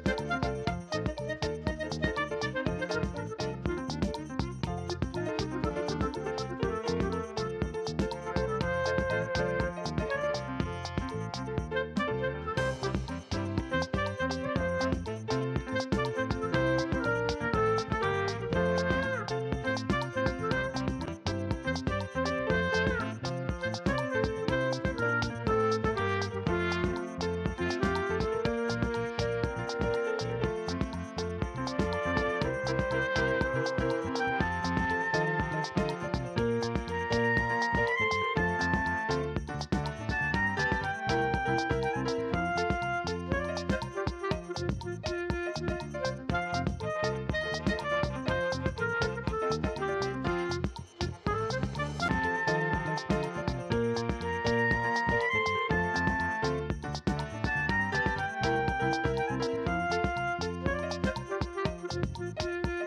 next time.